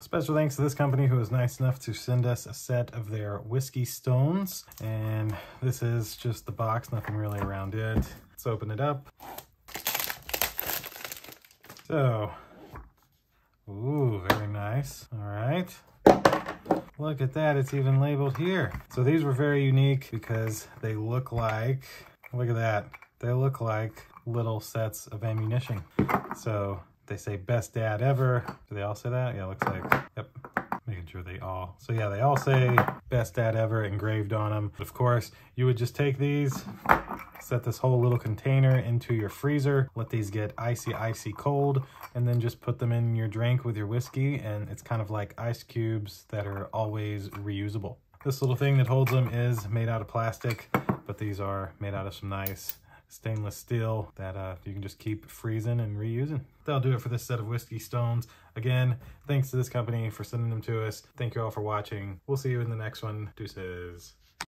Special thanks to this company who was nice enough to send us a set of their whiskey stones. And this is just the box, nothing really around it. Let's open it up. So, ooh, very nice. All right. Look at that, it's even labeled here. So these were very unique because they look like, look at that. They look like little sets of ammunition. So they say best dad ever. Do they all say that? Yeah, looks like, yep. Making sure they all, so yeah, they all say best dad ever engraved on them. Of course, you would just take these, set this whole little container into your freezer, let these get icy, icy cold, and then just put them in your drink with your whiskey. And it's kind of like ice cubes that are always reusable. This little thing that holds them is made out of plastic, but these are made out of some nice stainless steel that uh, you can just keep freezing and reusing. That'll do it for this set of whiskey stones. Again, thanks to this company for sending them to us. Thank you all for watching. We'll see you in the next one. Deuces.